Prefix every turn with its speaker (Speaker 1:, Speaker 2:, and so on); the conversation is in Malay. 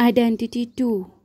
Speaker 1: Identity 2